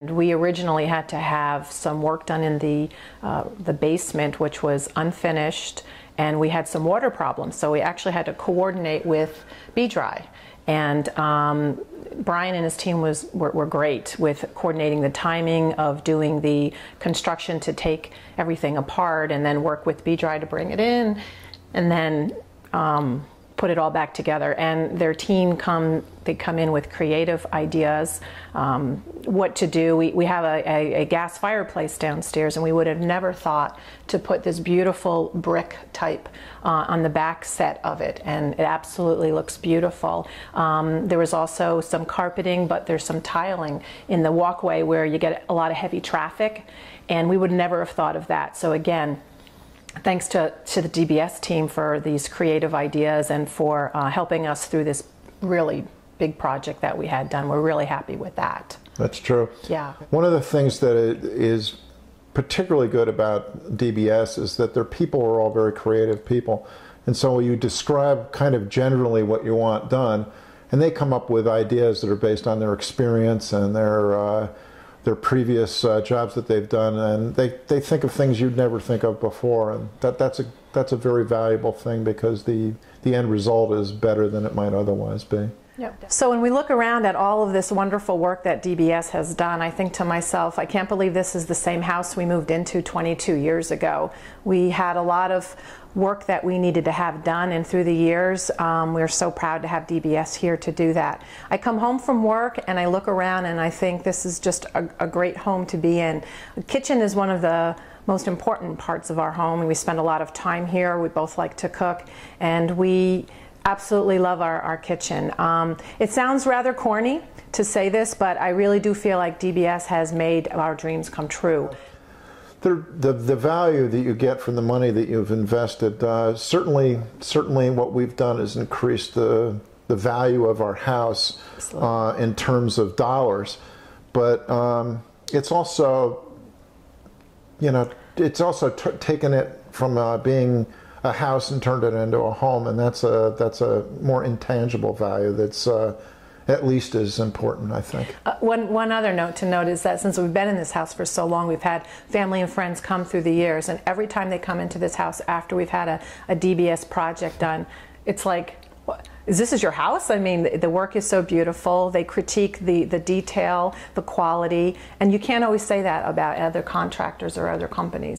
We originally had to have some work done in the, uh, the basement, which was unfinished, and we had some water problems. So we actually had to coordinate with B-Dry. And um, Brian and his team was, were, were, great with coordinating the timing of doing the construction to take everything apart and then work with B-Dry to bring it in. And then um, put it all back together. And their team come they come in with creative ideas, um, what to do. We, we have a, a, a, gas fireplace downstairs, and we would have never thought to put this beautiful brick type uh, on the back set of it, and it absolutely looks beautiful. Um, there was also some carpeting, but there's some tiling in the walkway where you get a lot of heavy traffic, and we would never have thought of that. So again, thanks to, to the DBS team for these creative ideas and for uh, helping us through this really big project that we had done. We're really happy with that. That's true. Yeah. One of the things that is particularly good about DBS is that their people are all very creative people. And so you describe kind of generally what you want done, and they come up with ideas that are based on their experience and their uh, their previous uh, jobs that they've done, and they, they think of things you'd never think of before, and that, that's a that's a very valuable thing because the the end result is better than it might otherwise be. Yep. So when we look around at all of this wonderful work that DBS has done, I think to myself, I can't believe this is the same house we moved into 22 years ago. We had a lot of work that we needed to have done, and through the years, um, we're so proud to have DBS here to do that. I come home from work and I look around and I think this is just a, a great home to be in. The kitchen is one of the most important parts of our home, we spend a lot of time here. We both like to cook, and we absolutely love our, our kitchen. Um, it sounds rather corny to say this, but I really do feel like DBS has made our dreams come true. The, the, the value that you get from the money that you've invested, uh, certainly, certainly what we've done is increased the, the value of our house uh, in terms of dollars. But um, it's also, you know, it's also taken it from uh, being a house and turned it into a home, and that's a that's a more intangible value that's uh, at least as important, I think. Uh, one one other note to note is that since we've been in this house for so long, we've had family and friends come through the years, and every time they come into this house after we've had a, a DBS project done, it's like. Is this is your house? I mean, the, the work is so beautiful. They critique the, the detail, the quality, and you can't always say that about other contractors or other companies.